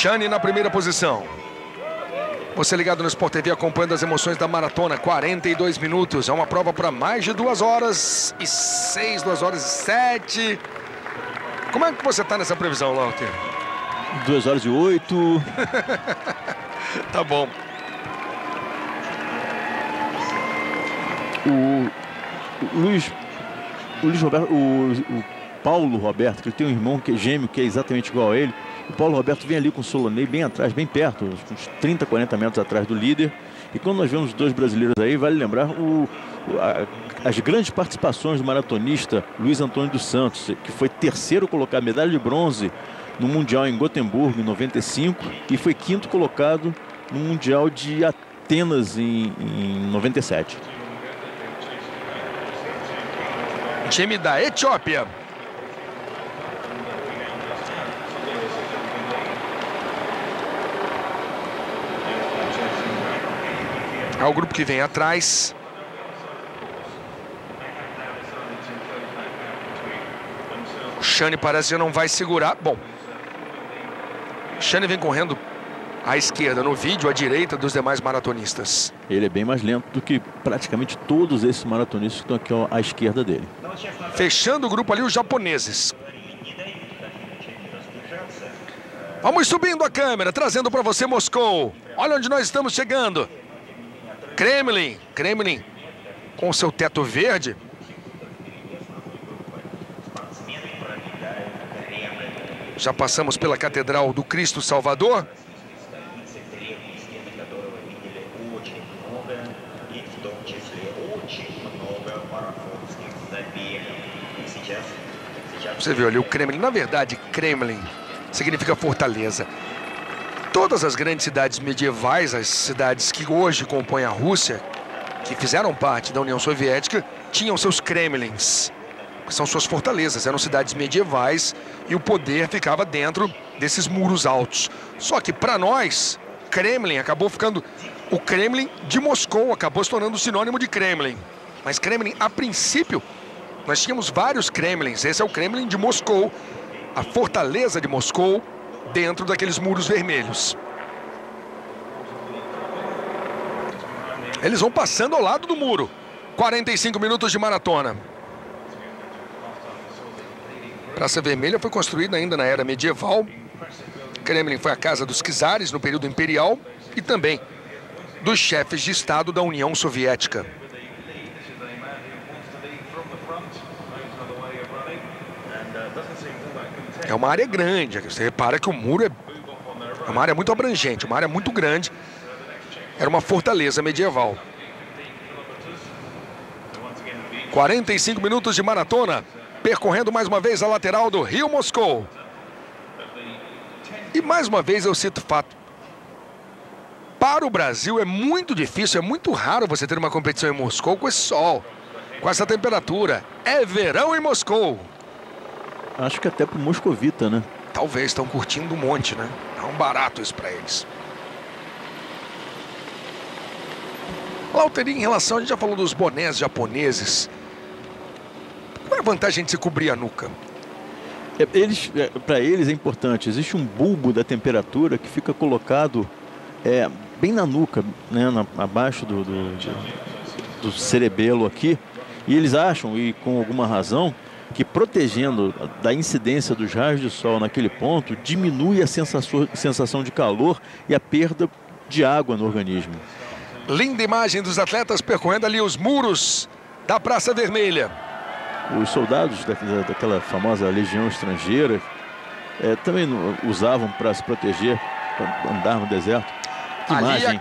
Shane na primeira posição. Você ligado no Sport TV acompanhando as emoções da maratona, 42 minutos. É uma prova para mais de duas horas e seis, duas horas e sete. Como é que você está nessa previsão, Lauter? Duas horas e oito. tá bom. O, Luiz, o Luiz Roberto, o, o Paulo Roberto, que ele tem um irmão que é gêmeo, que é exatamente igual a ele. O Paulo Roberto vem ali com o Solonei bem atrás, bem perto, uns 30, 40 metros atrás do líder. E quando nós vemos os dois brasileiros aí, vale lembrar o, a, as grandes participações do maratonista Luiz Antônio dos Santos, que foi terceiro colocado, medalha de bronze no Mundial em Gotemburgo em 95 e foi quinto colocado no Mundial de Atenas em, em 97. Time da Etiópia É o grupo que vem atrás. O Shane parece que não vai segurar. Bom, Shane vem correndo à esquerda no vídeo, à direita dos demais maratonistas. Ele é bem mais lento do que praticamente todos esses maratonistas que estão aqui à esquerda dele. Fechando o grupo ali, os japoneses. Vamos subindo a câmera, trazendo para você Moscou. Olha onde nós estamos chegando. Kremlin, Kremlin com seu teto verde. Já passamos pela Catedral do Cristo Salvador. Você viu ali o Kremlin. Na verdade, Kremlin significa fortaleza. Todas as grandes cidades medievais, as cidades que hoje compõem a Rússia, que fizeram parte da União Soviética, tinham seus Kremlins, que são suas fortalezas, eram cidades medievais e o poder ficava dentro desses muros altos. Só que para nós, Kremlin acabou ficando o Kremlin de Moscou acabou se tornando sinônimo de Kremlin. Mas Kremlin, a princípio, nós tínhamos vários Kremlins. Esse é o Kremlin de Moscou, a fortaleza de Moscou, dentro daqueles muros vermelhos. Eles vão passando ao lado do muro. 45 minutos de maratona. Praça Vermelha foi construída ainda na era medieval. Kremlin foi a casa dos czares no período imperial e também dos chefes de Estado da União Soviética. É uma área grande. Você repara que o muro é, é uma área muito abrangente, uma área muito grande. Era uma fortaleza medieval. 45 minutos de maratona, percorrendo mais uma vez a lateral do Rio Moscou. E mais uma vez eu cito fato. Para o Brasil é muito difícil, é muito raro você ter uma competição em Moscou com esse sol, com essa temperatura. É verão em Moscou. Acho que até pro Moscovita, né? Talvez, estão curtindo um monte, né? É um barato isso para eles. Lauteria, em relação, a gente já falou dos bonés japoneses. Qual é a vantagem de se cobrir a nuca? É, eles, é, para eles é importante, existe um bulbo da temperatura que fica colocado é, bem na nuca, né, na, abaixo do, do, do, do cerebelo aqui, e eles acham, e com alguma razão, que protegendo da incidência dos raios de sol naquele ponto, diminui a sensação, de calor e a perda de água no organismo. Linda imagem dos atletas percorrendo ali os muros da Praça Vermelha. Os soldados daquela famosa legião estrangeira é, também usavam para se proteger, para andar no deserto. Que ali imagem!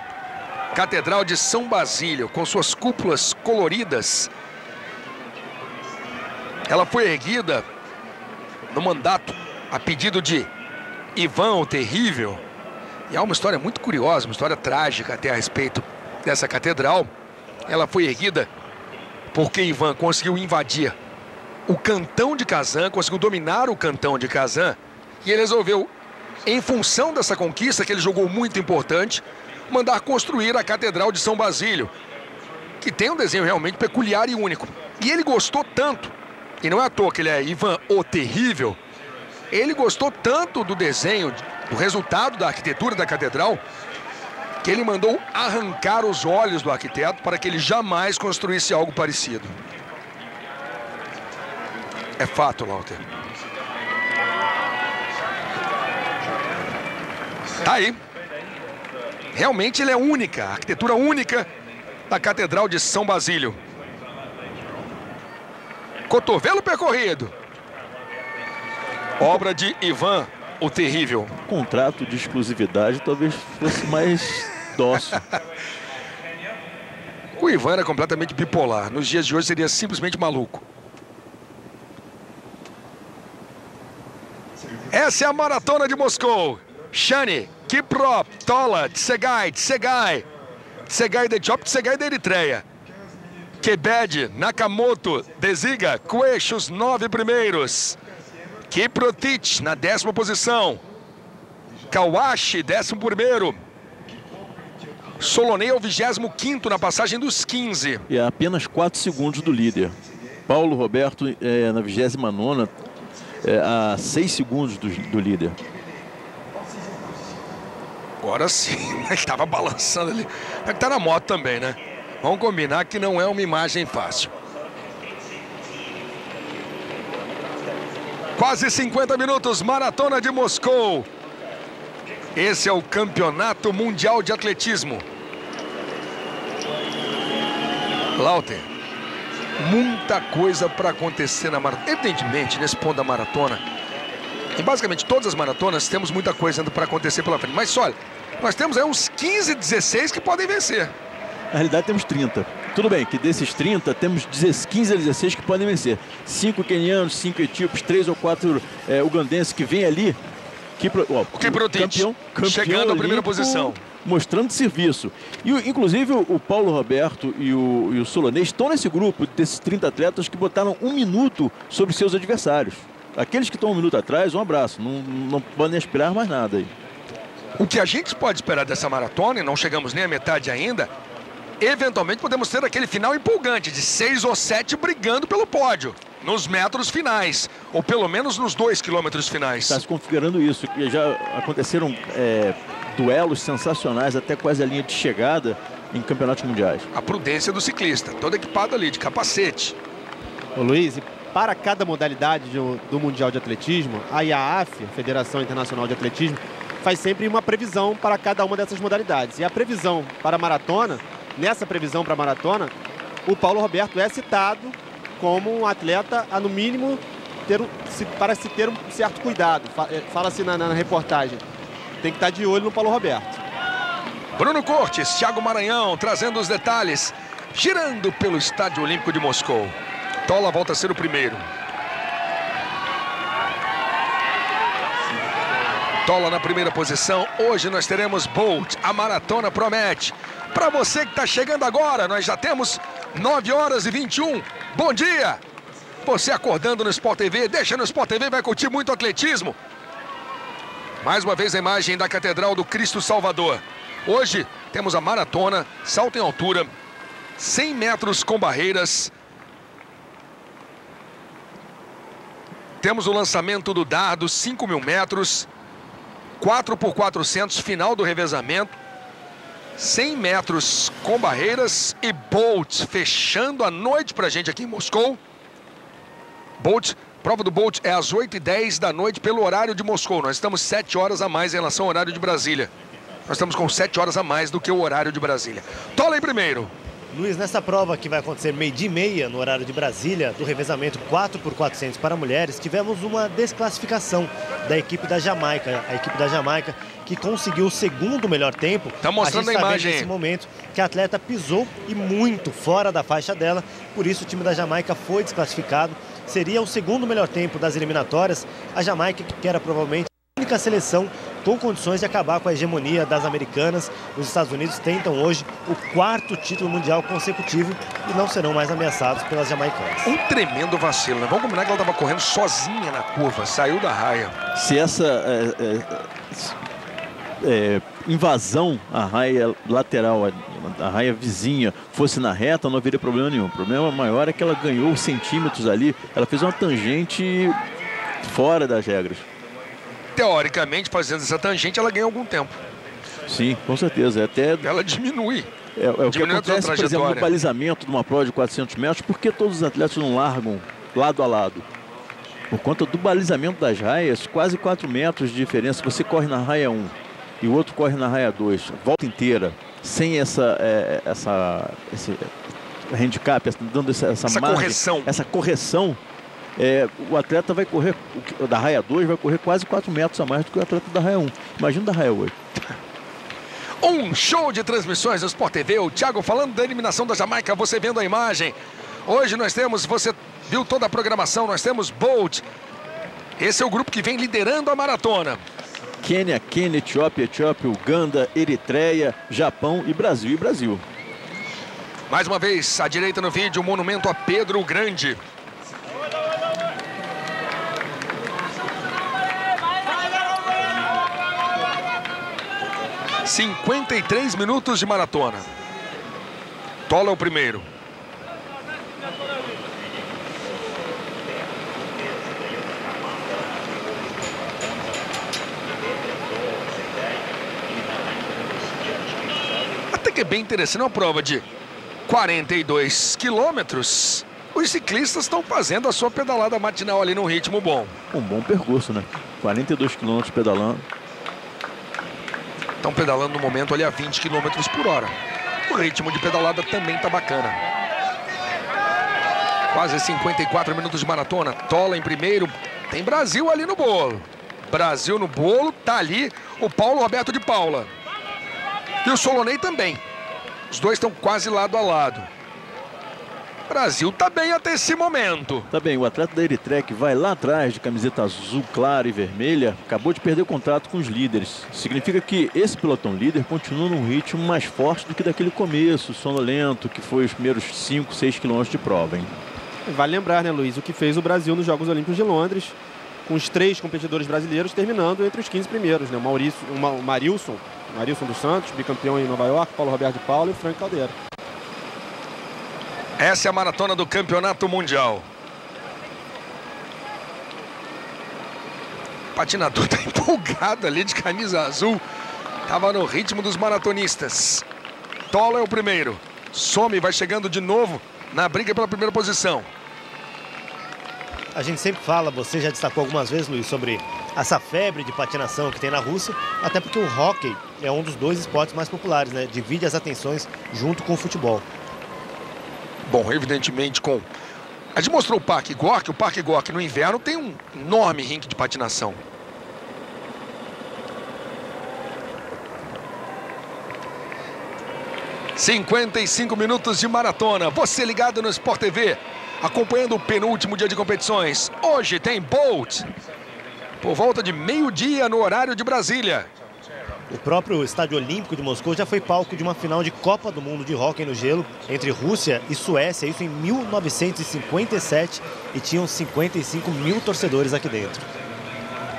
A Catedral de São Basílio, com suas cúpulas coloridas, ela foi erguida no mandato a pedido de Ivan o Terrível. E há uma história muito curiosa, uma história trágica até a respeito dessa catedral. Ela foi erguida porque Ivan conseguiu invadir o cantão de Kazan, conseguiu dominar o cantão de Kazan. E ele resolveu, em função dessa conquista, que ele jogou muito importante, mandar construir a Catedral de São Basílio, que tem um desenho realmente peculiar e único. E ele gostou tanto e não é à toa que ele é Ivan o Terrível. Ele gostou tanto do desenho o resultado da arquitetura da catedral, que ele mandou arrancar os olhos do arquiteto para que ele jamais construísse algo parecido. É fato, Lauter. Tá aí. Realmente ele é única, arquitetura única da Catedral de São Basílio. Cotovelo percorrido. Obra de Ivan, o Terrível. Contrato de exclusividade talvez fosse mais dócil. o Ivan era completamente bipolar. Nos dias de hoje seria simplesmente maluco. Essa é a maratona de Moscou. Shani, Kiprop, Tola, Tsegai, Tsegai. Tsegai de Etiópia, Tsegai da Eritreia. Kebed, Nakamoto, Desiga, Queixo, os nove primeiros. Kiprotic, na décima posição. Kawashi, décimo primeiro. Solonei é o vigésimo quinto na passagem dos 15. E a apenas 4 segundos do líder. Paulo Roberto é, na 29 é, a 6 segundos do, do líder. Agora sim, ele estava balançando ali. É que tá na moto também, né? Vamos combinar que não é uma imagem fácil. Quase 50 minutos, maratona de Moscou. Esse é o Campeonato Mundial de Atletismo. Lauter, muita coisa para acontecer na maratona. Evidentemente, nesse ponto da maratona, em basicamente todas as maratonas, temos muita coisa para acontecer pela frente. Mas olha, nós temos aí uns 15, 16 que podem vencer. Na realidade, temos 30. Tudo bem que desses 30, temos 15 a 16 que podem vencer. Cinco quenianos, cinco etíopes, três ou quatro é, ugandenses que vêm ali. Que, ó, o campeão, campeão chegando à primeira posição. Mostrando serviço. E, inclusive, o Paulo Roberto e o, e o Solanês estão nesse grupo desses 30 atletas que botaram um minuto sobre seus adversários. Aqueles que estão um minuto atrás, um abraço. Não, não podem aspirar mais nada aí. O que a gente pode esperar dessa maratona, e não chegamos nem à metade ainda, eventualmente podemos ter aquele final empolgante de seis ou sete brigando pelo pódio nos metros finais, ou pelo menos nos dois quilômetros finais. Está se configurando isso, que já aconteceram é, duelos sensacionais até quase a linha de chegada em campeonatos mundiais. A prudência do ciclista, todo equipado ali de capacete. Ô Luiz, e para cada modalidade do, do Mundial de Atletismo, a IAAF, Federação Internacional de Atletismo, faz sempre uma previsão para cada uma dessas modalidades. E a previsão para a maratona, nessa previsão para a maratona, o Paulo Roberto é citado como um atleta a, no mínimo, ter, para se ter um certo cuidado. Eh, fala-se na, na reportagem. Tem que estar de olho no Paulo Roberto. Bruno Cortes, Thiago Maranhão, trazendo os detalhes, girando pelo Estádio Olímpico de Moscou. Tola volta a ser o primeiro. Tola na primeira posição. Hoje nós teremos Bolt. A maratona promete. Para você que está chegando agora, nós já temos 9 horas e 21. Bom dia! Você acordando no Sport TV, deixa no Sport TV, vai curtir muito atletismo. Mais uma vez a imagem da Catedral do Cristo Salvador. Hoje temos a maratona, salto em altura, 100 metros com barreiras. Temos o lançamento do dardo, 5 mil metros. 4 por 400, final do revezamento. 100 metros com barreiras e Bolt fechando a noite para a gente aqui em Moscou. Bolt, prova do Bolt é às 8h10 da noite pelo horário de Moscou. Nós estamos 7 horas a mais em relação ao horário de Brasília. Nós estamos com 7 horas a mais do que o horário de Brasília. Tola em primeiro. Luiz, nessa prova que vai acontecer meio dia e meia no horário de Brasília, do revezamento 4x400 para mulheres, tivemos uma desclassificação da equipe da Jamaica. A equipe da Jamaica que conseguiu o segundo melhor tempo. Está mostrando a, a imagem. Nesse momento que a atleta pisou e muito fora da faixa dela, por isso o time da Jamaica foi desclassificado. Seria o segundo melhor tempo das eliminatórias. A Jamaica, que era provavelmente a única seleção com condições de acabar com a hegemonia das americanas. Os Estados Unidos tentam hoje o quarto título mundial consecutivo e não serão mais ameaçados pelas jamaicanas. Um tremendo vacilo, né? Vamos combinar que ela estava correndo sozinha na curva, saiu da raia. Se essa é, é, é, invasão à raia lateral, a raia vizinha, fosse na reta, não haveria problema nenhum. O problema maior é que ela ganhou centímetros ali, ela fez uma tangente fora das regras. teoricamente, fazendo essa tangente, ela ganha algum tempo. Sim, com certeza. É até Ela diminui. É, é o que Diminuindo a acontece, por exemplo, no balizamento de uma prova de 400 metros, por que todos os atletas não largam lado a lado? Por conta do balizamento das raias, quase 4 metros de diferença. Você corre na raia 1 e o outro corre na raia 2, volta inteira, sem essa, é, essa esse handicap, dando essa, essa, Essa margem, correção. essa correção, é, o atleta vai correr, o da raia 2 vai correr quase 4 metros a mais do que o atleta da raia 1. Imagina da raia 8. Um show de transmissões do Sport TV. O Thiago falando da eliminação da Jamaica, você vendo a imagem. Hoje nós temos, você viu toda a programação, nós temos Bolt. Esse é o grupo que vem liderando a maratona. Quênia, Quênia, Etiópia, Etiópia, Uganda, Eritreia, Japão e Brasil e Brasil. Mais uma vez, à direita no vídeo, o monumento a Pedro o Grande. Cinquenta e três minutos de maratona. Tola o primeiro. Que é bem interessante, uma prova de 42 quilômetros. Os ciclistas estão fazendo a sua pedalada matinal ali num ritmo bom. Um bom percurso, né? 42 quilômetros pedalando. Estão pedalando no momento ali a 20 quilômetros por hora. O ritmo de pedalada também tá bacana. Quase 54 minutos de maratona. Tola em primeiro. Tem Brasil ali no bolo. Brasil no bolo. Tá ali o Paulo Roberto de Paula. E o Solonei também. Os dois estão quase lado a lado. Brasil tá bem até esse momento. Tá bem, o atleta da Eritreia que vai lá atrás de camiseta azul clara e vermelha, acabou de perder o contrato com os líderes. Significa que esse pelotão líder continua num ritmo mais forte do que daquele começo, sonolento, que foi os primeiros 5, 6 quilômetros de prova, hein? Vale lembrar, né, Luiz, o que fez o Brasil nos Jogos Olímpicos de Londres, com os três competidores brasileiros terminando entre os 15 primeiros, né? O, Maurício, o Ma- o Marilson, Marilson dos Santos, bicampeão em Nova York, Paulo Roberto de Paula e Frank Caldeira. Essa é a maratona do Campeonato Mundial. O patinador tá empolgado ali de camisa azul. Tava no ritmo dos maratonistas. Tola é o primeiro. Some vai chegando de novo na briga pela primeira posição. A gente sempre fala, você já destacou algumas vezes, Luiz, sobre essa febre de patinação que tem na Rússia, até porque o hóquei é um dos dois esportes mais populares, né? Divide as atenções junto com o futebol. Bom, evidentemente com... A gente mostrou o Parque Gork. O Parque Gork no inverno tem um enorme rink de patinação. ...55 minutos de maratona. Você ligado no Sport TV, acompanhando o penúltimo dia de competições. Hoje tem Bolt. Por volta de meio-dia no horário de Brasília. O próprio Estádio Olímpico de Moscou já foi palco de uma final de Copa do Mundo de hóquei no gelo entre Rússia e Suécia, isso em 1957, e tinham 55 mil torcedores aqui dentro.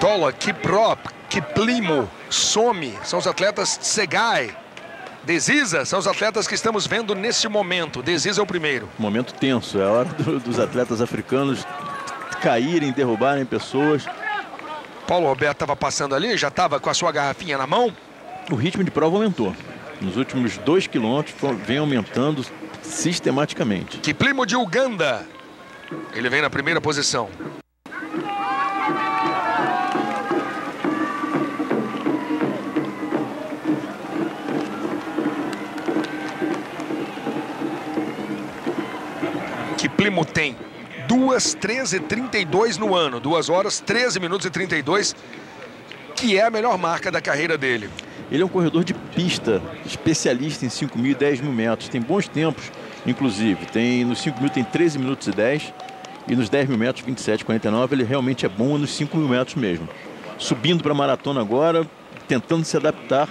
Tola, Kiprop, Kiplimo, Some, são os atletas Segai. Desisa são os atletas que estamos vendo neste momento. Desisa é o primeiro. Momento tenso, é a hora do- dos atletas africanos caírem, derrubarem pessoas. Paulo Roberto estava passando ali, já estava com a sua garrafinha na mão. O ritmo de prova aumentou. Nos últimos dois quilômetros vem aumentando sistematicamente. Kiplimo de Uganda. Ele vem na primeira posição. Kiplimo tem 2, 13 e 32 no ano. 2 horas, 13 minutos e 32, que é a melhor marca da carreira dele. Ele é um corredor de pista, especialista em 5 mil e 10 mil metros. Tem bons tempos, inclusive. Tem, nos 5 mil tem 13 minutos e 10 e nos 10 mil metros 27, 49. Ele realmente é bom nos 5 mil metros mesmo. Subindo para a maratona agora, tentando se adaptar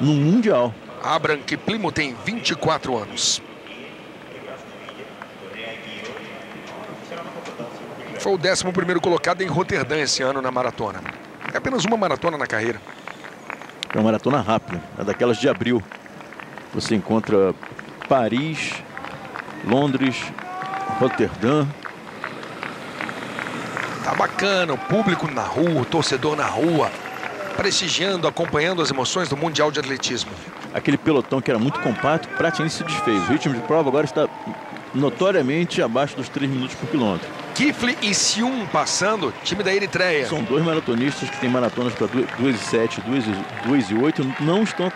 no Mundial. Abraham Kiplimo tem 24 anos. Foi o 11 colocado em Roterdã esse ano na maratona. É apenas uma maratona na carreira. É uma maratona rápida, é daquelas de abril. Você encontra Paris, Londres, Roterdã. Tá bacana, o público na rua, o torcedor na rua, prestigiando, acompanhando as emoções do Mundial de Atletismo. Aquele pelotão que era muito compacto, praticamente se desfez. O ritmo de prova agora está notoriamente abaixo dos 3 minutos por quilômetro. Kifli e Sium passando, time da Eritreia. São dois maratonistas que têm maratonas para 2 e 7, 2 e 8, não estão